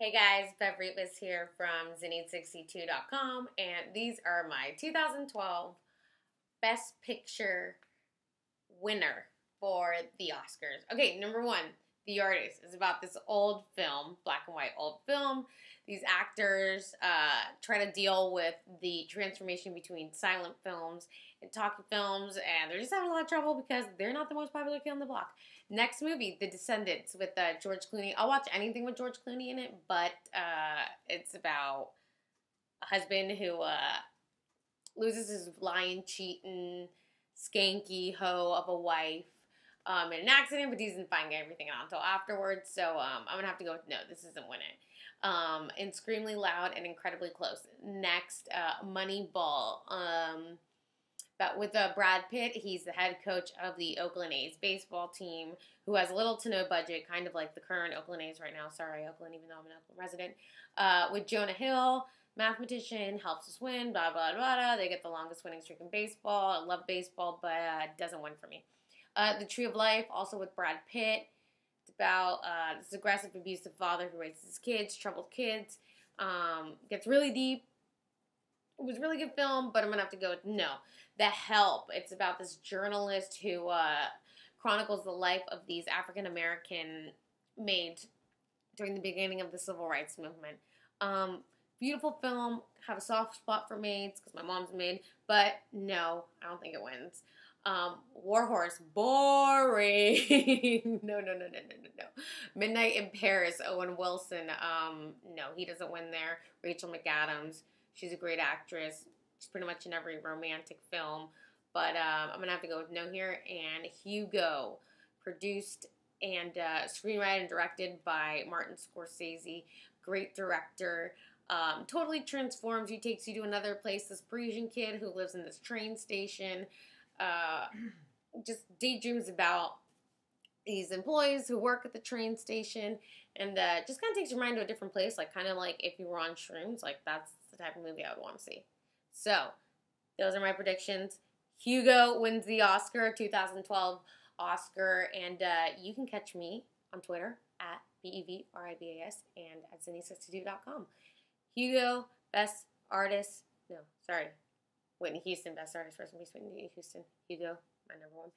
Hey guys, Bev Rivas here from Zennie62.com, and these are my 2012 Best Picture winner for the Oscars. Okay, number one, The Artist is about this old film, black and white old film. These actors uh, try to deal with the transformation between silent films and talking films, and they're just having a lot of trouble because they're not the most popular kid on the block. Next movie, The Descendants with uh, George Clooney. I'll watch anything with George Clooney in it, but uh, it's about a husband who uh, loses his lying, cheating, skanky hoe of a wife um, in an accident, but he doesn't find everything out until afterwards. So um, I'm gonna have to go with no. This isn't winning. Um, extremely loud and incredibly close. Next, uh, Moneyball. Um, but with uh, Brad Pitt, he's the head coach of the Oakland A's baseball team, who has little to no budget, kind of like the current Oakland A's right now. Sorry, Oakland, even though I'm an Oakland resident. Uh, with Jonah Hill, mathematician, helps us win, blah, blah, blah, blah. They get the longest winning streak in baseball. I love baseball, but uh, it doesn't win for me. Uh, the Tree of Life, also with Brad Pitt. It's about uh, this aggressive, abusive father who raises his kids, troubled kids. Um, gets really deep. It was a really good film, but I'm gonna have to go with no. The Help. It's about this journalist who uh, chronicles the life of these African American maids during the beginning of the civil rights movement. Um, beautiful film. Have a soft spot for maids because my mom's a maid, but no, I don't think it wins. Um, War Horse, boring. no, no, no, no, no, no, no. Midnight in Paris, Owen Wilson. Um, no, he doesn't win there. Rachel McAdams, she's a great actress. She's pretty much in every romantic film. But um, I'm gonna have to go with no here. And Hugo, produced and uh, screenwritten and directed by Martin Scorsese. Great director. Um, totally transforms you, takes you to another place. This Parisian kid who lives in this train station uh, just daydreams about these employees who work at the train station and uh, just kind of takes your mind to a different place like kind of like if you were on shrooms like that's the type of movie i would want to see. So those are my predictions. Hugo wins the oscar 2012 oscar and uh, you can catch me on twitter at b-e-v-r-i-b-a-s and at zennie62.com hugo best artist no sorry Whitney Houston, best artist, in Whitney Houston. Hugo, my number one